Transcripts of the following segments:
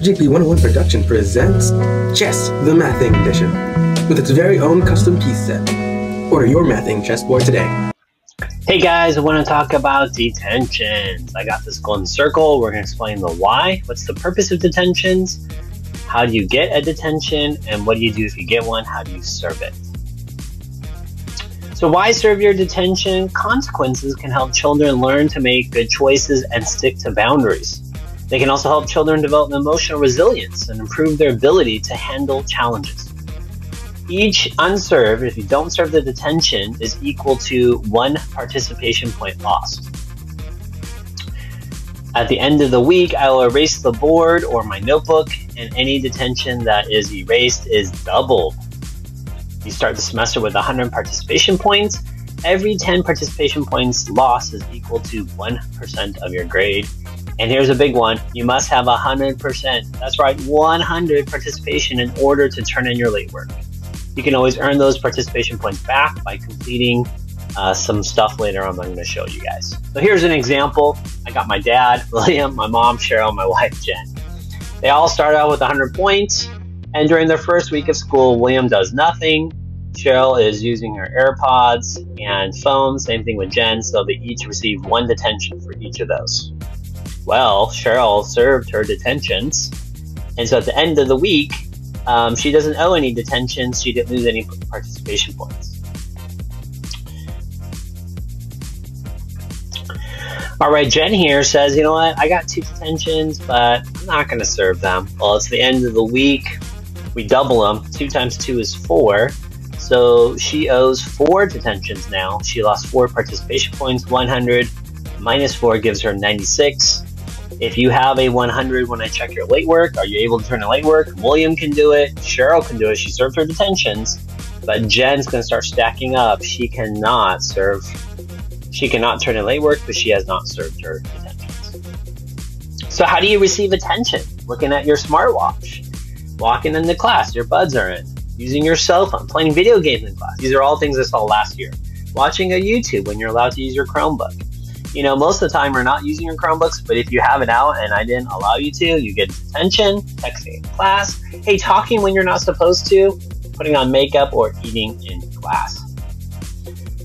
GP 101 Production presents Chess, the Mathing Edition, with its very own custom piece set. Order your Mathing chessboard today. Hey guys, I want to talk about detentions. I got this golden circle. We're going to explain the why. What's the purpose of detentions? How do you get a detention? And what do you do if you get one? How do you serve it? So, why serve your detention? Consequences can help children learn to make good choices and stick to boundaries. They can also help children develop emotional resilience and improve their ability to handle challenges. Each unserved, if you don't serve the detention, is equal to one participation point lost. At the end of the week, I will erase the board or my notebook, and any detention that is erased is doubled. You start the semester with 100 participation points. Every 10 participation points lost is equal to 1% of your grade. And here's a big one you must have 100%. That's right, 100 participation in order to turn in your late work. You can always earn those participation points back by completing uh, some stuff later on I'm going to show you guys. So here's an example. I got my dad, William, my mom, Cheryl, my wife, Jen. They all start out with 100 points. And during their first week of school, William does nothing. Cheryl is using her AirPods and phone, same thing with Jen, so they each receive one detention for each of those. Well, Cheryl served her detentions, and so at the end of the week, um, she doesn't owe any detentions, she didn't lose any participation points. All right, Jen here says, you know what, I got two detentions, but I'm not going to serve them. Well, it's the end of the week we double them. Two times two is four. So she owes four detentions now. She lost four participation points. 100 minus four gives her 96. If you have a 100 when I check your late work, are you able to turn in late work? William can do it. Cheryl can do it. She served her detentions. But Jen's going to start stacking up. She cannot serve, she cannot turn in late work because she has not served her detentions. So, how do you receive attention? Looking at your smartwatch walking into class, your buds are in, using your cell phone, playing video games in class. These are all things I saw last year. Watching a YouTube when you're allowed to use your Chromebook. You know, most of the time we're not using your Chromebooks, but if you have it out and I didn't allow you to, you get detention, texting in class, hey, talking when you're not supposed to, putting on makeup, or eating in class.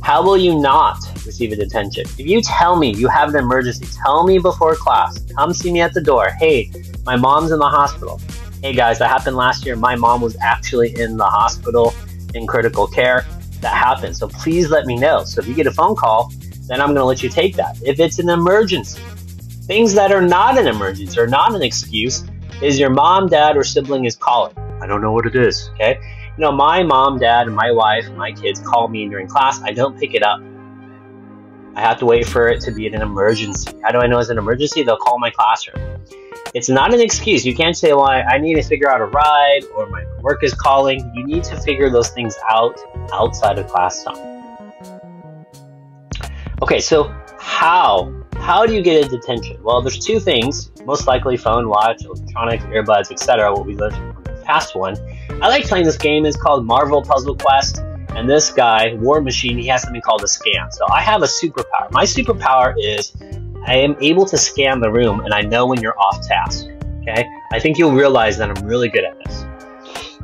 How will you not receive a detention? If you tell me you have an emergency, tell me before class. Come see me at the door. Hey, my mom's in the hospital hey guys, that happened last year. My mom was actually in the hospital in critical care. That happened. So please let me know. So if you get a phone call, then I'm going to let you take that. If it's an emergency, things that are not an emergency or not an excuse is your mom, dad, or sibling is calling. I don't know what it is. Okay. You know, my mom, dad, and my wife, my kids call me during class. I don't pick it up. I have to wait for it to be an emergency. How do I know it's an emergency? They'll call my classroom. It's not an excuse. You can't say, well, I need to figure out a ride or my work is calling. You need to figure those things out outside of class time. Okay, so how? How do you get a detention? Well, there's two things. Most likely phone, watch, electronics, earbuds, etc. What we learned from the past one. I like playing this game. It's called Marvel Puzzle Quest. And this guy, War Machine, he has something called a scan. So I have a superpower. My superpower is I am able to scan the room and I know when you're off task. Okay. I think you'll realize that I'm really good at this.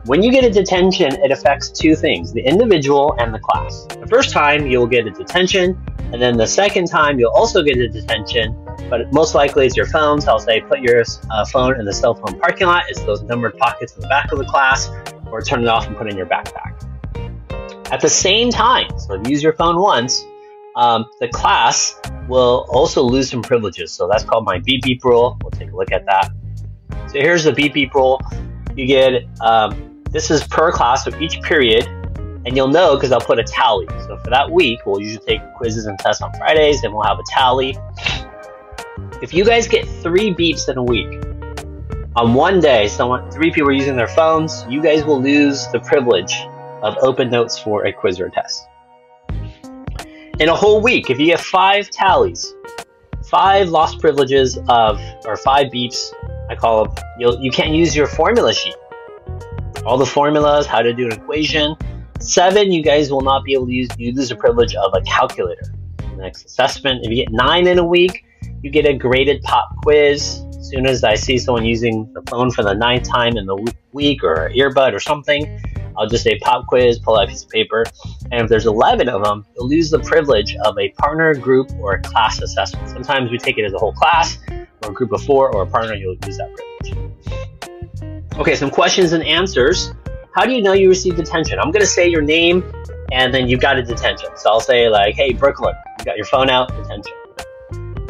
When you get a detention, it affects two things the individual and the class. The first time, you'll get a detention, and then the second time, you'll also get a detention, but most likely it's your phone. So I'll say put your uh, phone in the cell phone parking lot. It's those numbered pockets in the back of the class, or turn it off and put it in your backpack. At the same time, so if you use your phone once, um, the class will also lose some privileges. So that's called my beep beep rule. We'll take a look at that. So here's the beep beep rule. You get, um, this is per class, so each period, and you'll know because I'll put a tally. So for that week, we'll usually take quizzes and tests on Fridays, and we'll have a tally. If you guys get three beeps in a week, on one day, someone three people are using their phones, you guys will lose the privilege of open notes for a quiz or a test in a whole week, if you get five tallies, five lost privileges of, or five beeps, I call them, you'll, you can't use your formula sheet. All the formulas, how to do an equation. Seven, you guys will not be able to use, the privilege of a calculator. Next assessment, if you get nine in a week, You get a graded pop quiz. As soon as I see someone using the phone for the ninth time in the week or earbud or something, I'll just say pop quiz, pull out a piece of paper. And if there's 11 of them, you'll lose the privilege of a partner, group, or class assessment. Sometimes we take it as a whole class, or a group of four, or a partner, you'll lose that privilege. Okay, some questions and answers. How do you know you received detention? I'm going to say your name, and then you got a detention. So I'll say, like, hey, Brooklyn, you got your phone out, detention.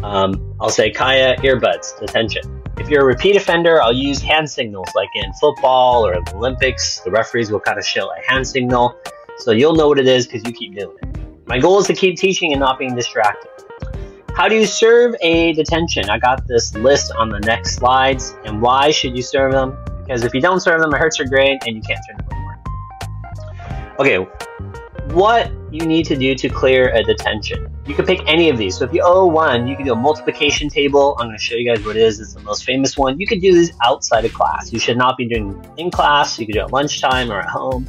Um, I'll say, Kaya, earbuds, detention. If you're a repeat offender, I'll use hand signals like in football or the Olympics. The referees will kind of show a hand signal. So you'll know what it is because you keep doing it. My goal is to keep teaching and not being distracted. How do you serve a detention? I got this list on the next slides. And why should you serve them? Because if you don't serve them, it hurts your grade and you can't turn them over. Okay, what you need to do to clear a detention. You can pick any of these. So if you owe one, you can do a multiplication table. I'm going to show you guys what it is. It's the most famous one. You could do this outside of class. You should not be doing in class. You can do it at lunchtime or at home.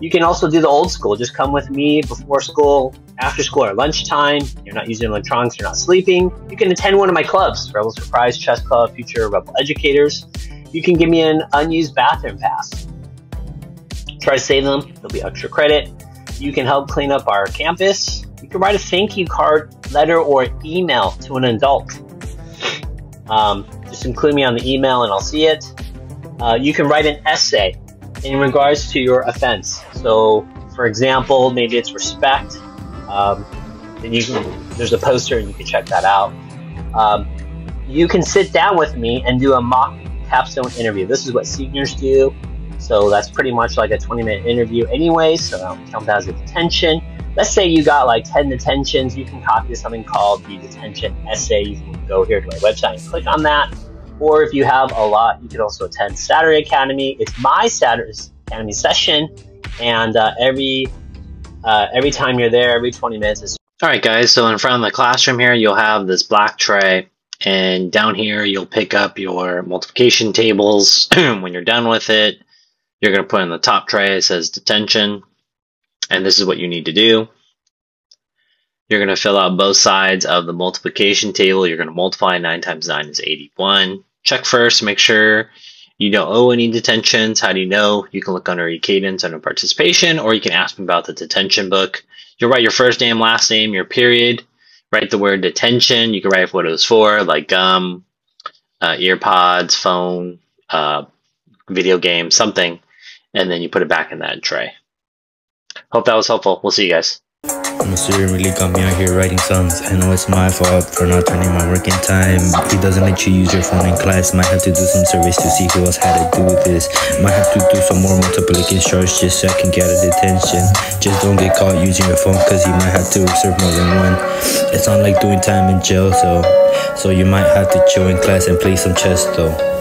You can also do the old school. Just come with me before school, after school, or lunchtime. You're not using electronics. You're not sleeping. You can attend one of my clubs, Rebel Surprise Chess Club, Future Rebel Educators. You can give me an unused bathroom pass. Try to save them. There'll be extra credit. You can help clean up our campus. You can write a thank you card, letter, or email to an adult. Um, just include me on the email and I'll see it. Uh, you can write an essay in regards to your offense. So, for example, maybe it's respect. Um, and you can, there's a poster and you can check that out. Um, you can sit down with me and do a mock capstone interview. This is what seniors do. So that's pretty much like a 20 minute interview anyway, so I don't count that as a detention. Let's say you got like 10 detentions, you can copy something called the detention essay. You can go here to my website and click on that. Or if you have a lot, you can also attend Saturday Academy. It's my Saturday Academy session, and uh, every uh, every time you're there, every 20 minutes is. All right, guys. So in front of the classroom here, you'll have this black tray, and down here you'll pick up your multiplication tables. when you're done with it, you're going to put in the top tray, it says detention, and this is what you need to do. You're going to fill out both sides of the multiplication table. You're going to multiply 9 times 9 is 81. Check first, make sure you don't owe any detentions. How do you know? You can look under e-cadence under participation, or you can ask me about the detention book. You'll write your first name, last name, your period. Write the word detention. You can write what it was for, like gum, uh, earpods, phone, uh, video game, something and then you put it back in that tray. Hope that was helpful. We'll see you guys. Mr. really got me out here writing songs. I know it's my fault for not turning my work in time. He doesn't let you use your phone in class. Might have to do some surveys to see who else had to do with this. Might have to do some more multiplication charts just so I can get a detention. Just don't get caught using your phone cause you might have to serve more than one. It's not like doing time in jail, so so you might have to chill in class and play some chess though.